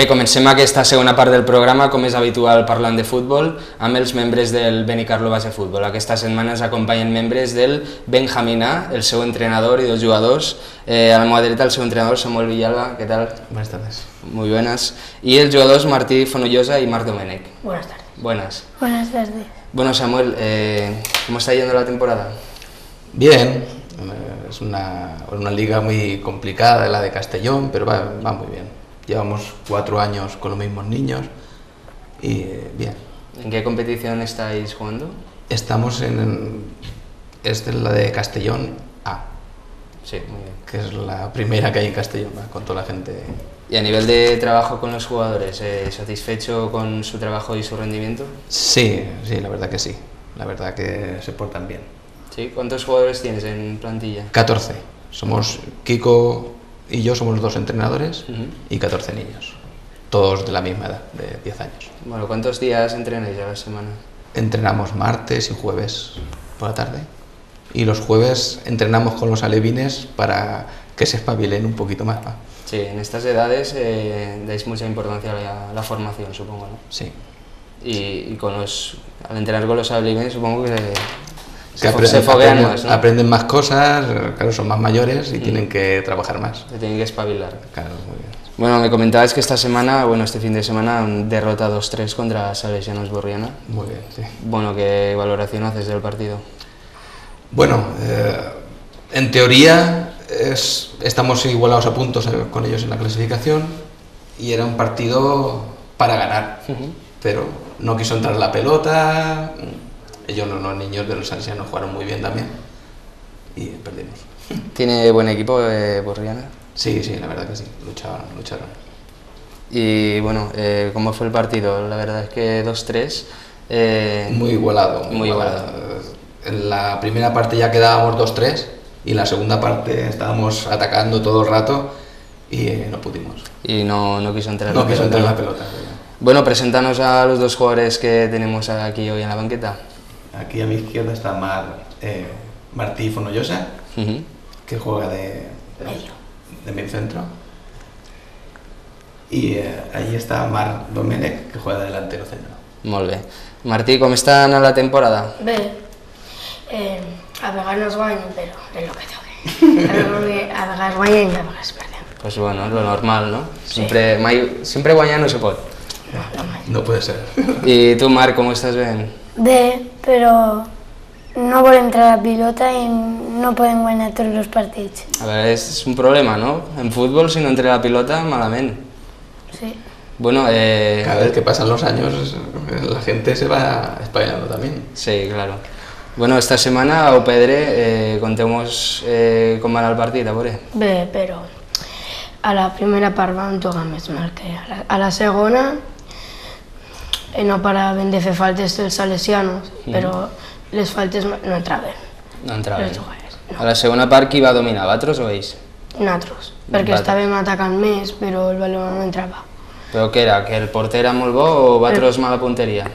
Bé, comencem aquesta segona part del programa, com és habitual parlant de futbol, amb els membres del Benicarlo Base Futbol. Aquesta setmana ens acompanyen membres del Benjamín A, el seu entrenador i dels jugadors. Eh, a la meva dreta el seu entrenador, Samuel Villalba, què tal? Buenas tardes. Muy buenas. Y el jugadors Martí Fonollosa y Marc Domènech. Buenas tardes. Buenas. Buenas tardes. Bueno, Samuel, eh, ¿cómo está yendo la temporada? Bien, eh, es una, una liga muy complicada, la de Castellón, pero va, va muy bien. Llevamos cuatro años con los mismos niños y bien. ¿En qué competición estáis jugando? Estamos en, en- esta es la de Castellón A, Sí, muy bien. que es la primera que hay en Castellón, ¿va? con toda la gente. Y a nivel de trabajo con los jugadores, eh, ¿satisfecho con su trabajo y su rendimiento? Sí, sí, la verdad que sí. La verdad que se portan bien. ¿Sí? ¿Cuántos jugadores tienes en plantilla? 14. Somos Kiko y yo somos los dos entrenadores Ujú. y 14 niños. Todos de la misma edad, de 10 años. Bueno, ¿cuántos días entrenáis a la semana? Entrenamos martes y jueves por la tarde. Y los jueves entrenamos con los alevines para que se espabilen un poquito más. ¿va? Sí, en estas edades eh, dais mucha importancia a la, la formación, supongo, ¿no? Sí. Y, y con los, al entrenar con los alevines supongo que Que aprenden, se foguean aprenden- más, ¿no? aprenden más cosas, claro, son más mayores y tienen que trabajar más. Se tienen que espabilar. Claro, muy bien. Bueno, me comentabas que esta semana, bueno, este fin de semana, han derrota 2-3 contra Salesianos Borriana. Muy bien, sí. Bueno, ¿qué valoración haces del partido? Bueno, eh, en teoría es- estamos igualados a puntos eh, con ellos en la clasificación y era un partido para ganar, pero no quiso entrar la pelota, ellos los, los niños de los ancianos jugaron muy bien también y perdimos. ¿Tiene buen equipo eh, Borriana? Sí, sí, la verdad que sí, lucharon, lucharon. Y bueno, eh, ¿cómo fue el partido? La verdad es que 2-3. eh, Muy igualado. Muy igualado. En la primera parte ya quedábamos 2-3 y en la segunda parte estábamos atacando todo el rato y eh, no pudimos. y no, no quiso entrar No la quiso pelota, entrar la ¿no? pelota. Bueno, preséntanos a los dos jugadores que tenemos aquí hoy en la banqueta. Aquí a mi izquierda está Mar, eh, Martí Fonollosa, Ujú. que juega de, de Medio. de centro. Y eh, ahí está Mar Domenech, que juega de delantero centro. Molt bé. Martí, com està anant la temporada? Bé, eh, a vegades no es guanya, però és el que toca. A vegades, guanyem i a vegades perdem. Pues bueno, lo normal, ¿no? Siempre, mai, siempre guanyar no se pot. No, no mai. No puede ser. I tu, Marc, com estàs veient? Bé, però no volem entrar la pilota i no podem guanyar tots els partits. A veure, és un problema, no? En futbol, si no entra la pilota, malament. Sí. Bueno, eh... Cada vez que pasan los años, la gente se va espabilando también. Sí, claro. Bueno, esta setmana, a Opedre, eh, conteu-nos eh, com va anar el partit, a veure. Bé, però a la primera part vam tocar més mal que a la, a la segona eh, no paraven de fer faltes els salesianos, però les faltes no no entraven. No entrava. Els jugadors, A la segona part, qui va dominar, Vatros o ells? Nosaltres, perquè Vale. estàvem atacant més, però el baló no entrava. Però què era, que el porter era molt bo o Vatros mala punteria?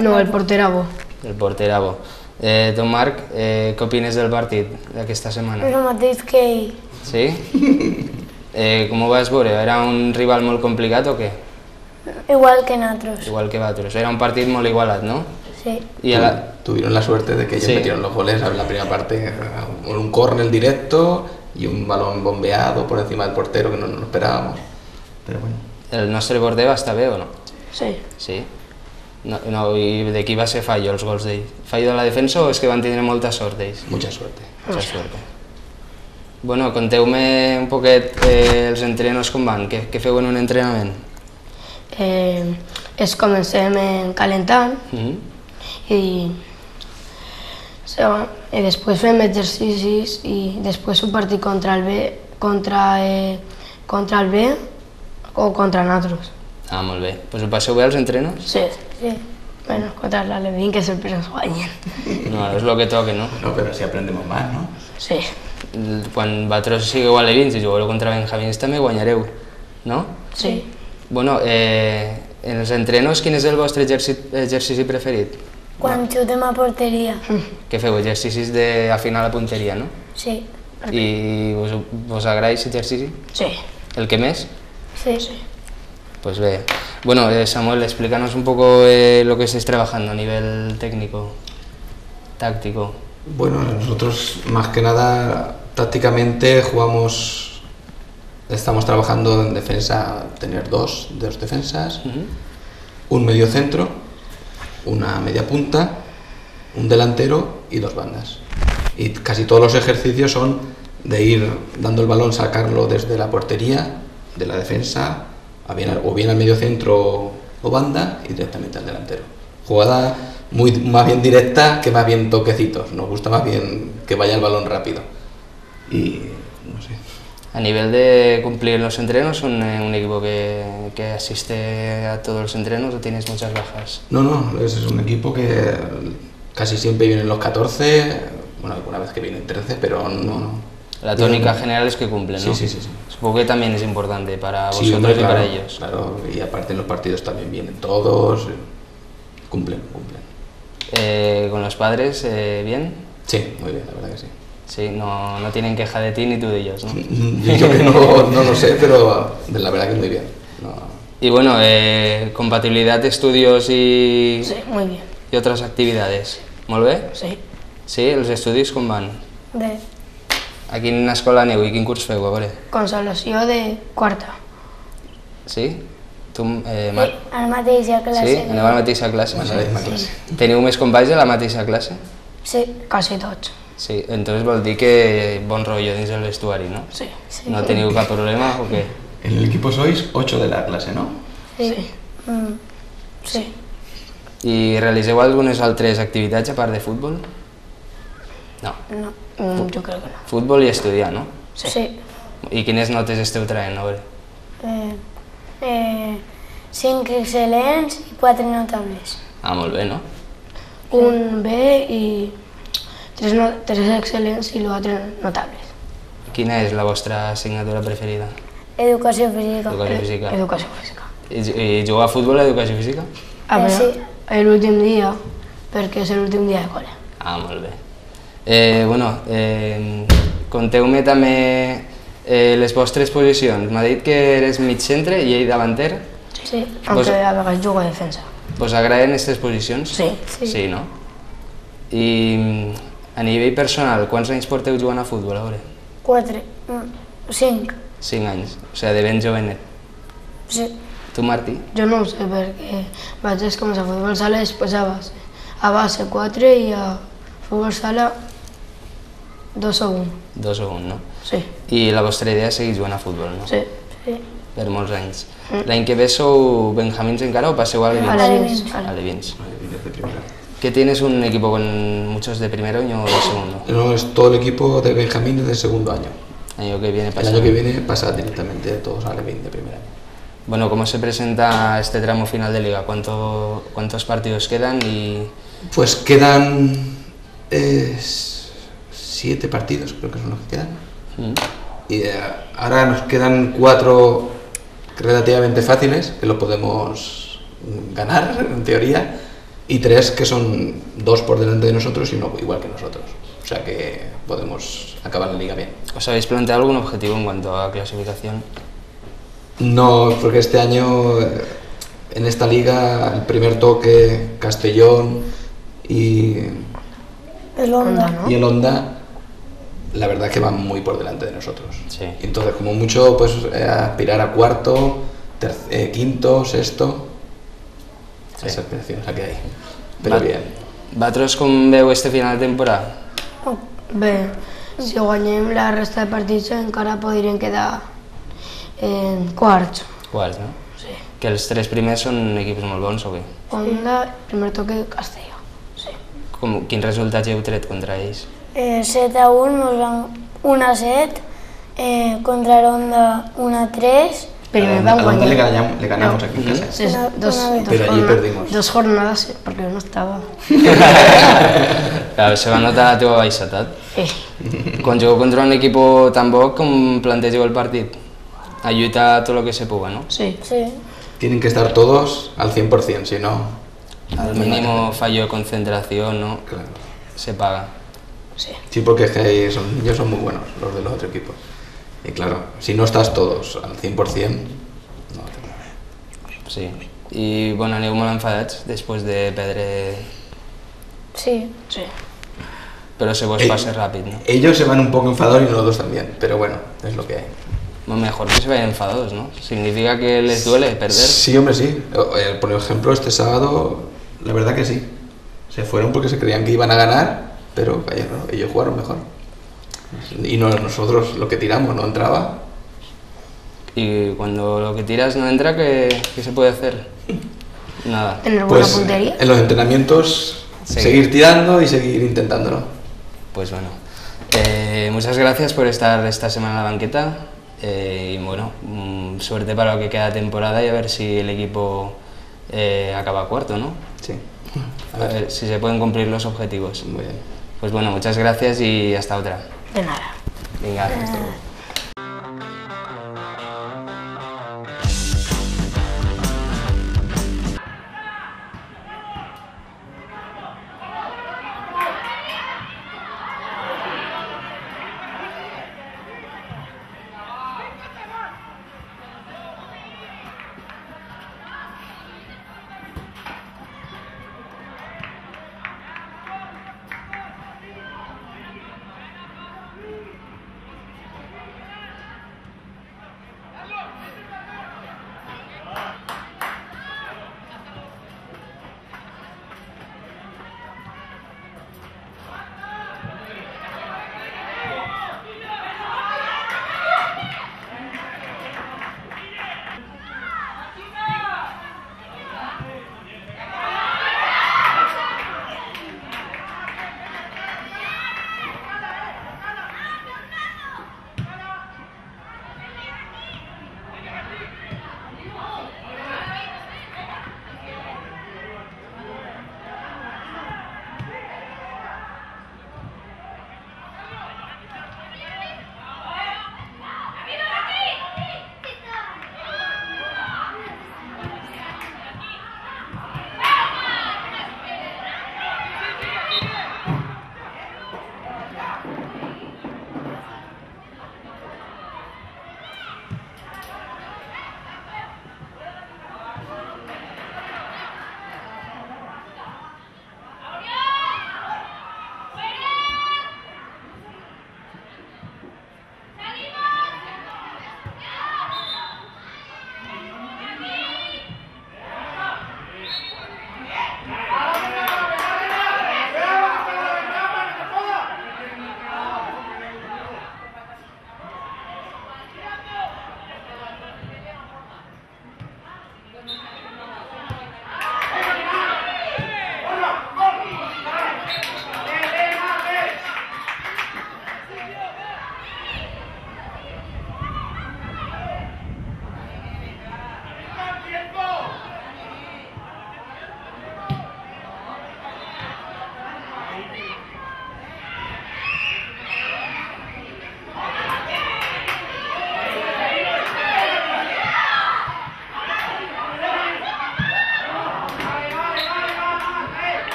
No, el porter era bo. El porter era bo. Eh, tu, Marc, eh, què opines del partit d'aquesta setmana? El mateix que ell. Sí? Eh, com ho vas veure? Era un rival molt complicat o què? Igual que nosaltres. Igual que Vatros. Era un partit molt igualat, no? Sí. A la... Tuvieron la suerte de que ellos Sí. metieron los goles en la primera parte, un córner directo y un balón bombeado por encima del portero que no nos lo esperábamos. Pero bueno, El nostre porter va estar bé o no? Sí. Sí? No, no, I de qui va ser fallo els gols d'ell? Fallo de la defensa o és que van tindre molta sort ells? mucha suerte. Mucha suerte. Bueno, conteu-me un poquet eh, els entrenos com van, què, què feu en un entrenament? Eh, es comencem en calentant Mm -hmm. i, segon, i després fem exercicis i després un partit contra el B, contra, eh, contra el B o contra nosaltres. Ah, molt bé. Pues ho passeu bé als entrenos? Sí. Sí. Bueno, contra l'Alevín que sempre ens guanyen. No, és el que toca, no? No, pero así aprendemos más, ¿no? Sí. Quan vosaltres sigueu alevins i jugueu contra benjamins també guanyareu, no? Sí. Bueno, eh, en els entrenos quin és el vostre exercici, preferit? Quan xutem a porteria. Què feu? Exercicis d'afinar la punteria, no? Sí. I vos, vos agrada aquest exercici? Sí. El que més? Sí. Pues ve. Bueno, eh, Samuel, explícanos un poco eh, lo que estáis trabajando a nivel técnico, táctico. Bueno, nosotros más que nada tácticamente jugamos, estamos trabajando en defensa, tener dos, dos defensas, Ujú. un medio centro, una media punta, un delantero y dos bandas. Y casi todos los ejercicios son de ir dando el balón, sacarlo desde la portería, de la defensa, a bien o bien al medio centro o banda y directamente al delantero. Jugada muy, más bien directa que más bien toquecitos. Nos gusta más bien que vaya el balón rápido. Y no sé. A nivel de cumplir los entrenos, ¿son eh, un equipo que, que asiste a todos los entrenos o tienes muchas bajas? No, no, es un equipo que casi siempre vienen los 14, bueno, alguna vez que vienen 13, pero no. no. La tónica general es que cumplen, ¿no? Sí, sí, sí, sí. Supongo que también es importante para Sí, vosotros y para ellos. Claro, y aparte en los partidos también vienen todos, eh, cumplen, cumplen. Eh, ¿Con los padres, eh, bien? Sí, muy bien, la verdad que sí. Sí, no, no tienen queja de ti ni tú de ellos, ¿no? Yo que no, no lo sé, pero de la verdad que muy bien. No, Y bueno, eh, compatibilidad de estudios y, Sí, muy bien. i altres activitats. Molt bé? Sí. Sí, els estudis com van? Bé, A quina escola aneu i quin curs feu? A veure. Consolació de quarta. Sí? Tu, eh, Marc? a la mateixa classe. Sí? Aneu a la mateixa classe? misma clase. Teniu més companys a la mateixa classe? Sí, Quasi tots. Sí, entonces vol dir que bon rotllo dins el vestuari, no? Sí. sí. No teniu cap problema o què? En el equipo sois 8 de la clase, ¿no? Sí. Sí. Mm, Sí. I realiseu algunes altres activitats a part de futbol? No. no. Mm, jo crec que no. Futbol i estudiar, no? Sí. sí. I quines notes esteu traient? Eh, eh, cinc excel·lents i quatre notables. Ah, molt bé, no? Un B i tres, no, tres excel·lents i l'altre notables. Quina és la vostra assignatura preferida? Educació física. Educació física. Educació física. I, i jugar a futbol a educació física? A Eh, veure, sí. l'últim dia, perquè és l'últim dia de col·le. Ah, molt bé. Eh, bueno, eh, conteu-me també eh, les vostres posicions. M'ha dit que eres mig centre i ell davanter. Sí. Aunque a vegades jugo a defensa. Vos agraden aquestes posicions? Sí. Sí. Sí, no? I a nivell personal, quants anys porteu jugant a futbol? A veure. Quatre. Mm, cinc. 5 anys, o sigui, de ben jovenet. Sí. Tu, Martí? Jo no ho sé perquè vaig començar a futbol sala i després a base. A base 4 i a futbol sala 2 o 1. Dos o un, no? Sí, I la vostra idea és seguir jugant a futbol, no? sí. Sí. Per molts anys. L'any que ve sou benjamins encara o passeu a A Levins? Levins. A Levins. Que tienes un equipo con muchos de primero año o de segundo. No, es todo el equipo de Benjamín de segundo año. Año que viene El pasa. año que viene pasa directamente todos a Levin de primer año. Bueno, ¿cómo se presenta este tramo final de liga? ¿Cuánto, ¿Cuántos partidos quedan? Y Pues quedan eh, siete partidos, creo que son los que quedan. Mm. Y eh, ahora nos quedan cuatro relativamente fáciles, que lo podemos ganar en teoría, y tres que son dos por delante de nosotros y uno igual que nosotros. O sea que podemos acabar la liga bien. ¿Os habéis planteado algún objetivo en cuanto a clasificación? No, porque este año eh, en esta liga el primer toque Castellón y, El Honda. Honda, ¿no? y el Honda, la verdad que van muy por delante de nosotros. Sí. Entonces, como mucho, pues eh, aspirar a cuarto, eh, quinto, sexto. Sí. Esa aspiración es la que hay. Pero Va- bien. Vosaltres com veu este final de temporada? Bé, si guanyem la resta de partits encara podrien quedar en quarts. Quarts, no? Sí. Que els tres primers són equips molt bons o què? Honda, primer toque Castelló. Sí. Com, quins resultats heu tret contra ells? Eh, 7 a 1, nos van 1 a 7, eh, contra el Honda 1 a 3, Primer A vam la Honda le ganamos, le ganamos aquí en casa. Dos, Pero allí perdimos. dos jornades, sí, perquè no estava. Clar, se va notar la teva baixetat. Sí. Quan jugueu contra un equip tan bo, com plantegeu el partit? A lluitar tot el que se puga, no? Sí. sí. Tienen que estar todos al 100%, si no, Al mínimo fallo de concentración, ¿no? claro. Se paga. Sí. Sí, porque es que son, ellos son muy buenos, los de los otros equipos. Y claro, si no estás todos al 100%, no te. Sí. I, bueno, aneu molt enfadats després de perdre... Sí. Sí. Però se vos passa ràpid, ¿no? Ellos se van un poco enfadados y nosotros también, pero bueno, es lo que hay. Bueno, mejor que se vayan enfadados, ¿no? Significa que les duele perder. Sí, hombre, sí. Eh, Por ejemplo, este sábado, la verdad que sí. Se fueron porque se creían que iban a ganar, pero ellos jugaron mejor. Y no nosotros lo que tiramos no entraba. Y cuando lo que tiras no entra, ¿qué, qué se puede hacer? Nada. Tener buena Pues puntería. en los entrenamientos Seguir. seguir tirando y seguir intentándolo. Pues bueno. Eh, muchas gracias por estar esta semana en la banqueta. eh, y bueno, mm, suerte para lo que queda temporada y a ver si el equipo eh, acaba cuarto, ¿no? Sí. A ver si se pueden cumplir los objetivos. Muy bien. Pues bueno, muchas gracias y hasta otra. De nada. Venga,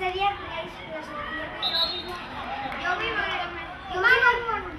sería real Yo vivo Yo vivo Yo vivo.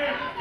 Yeah.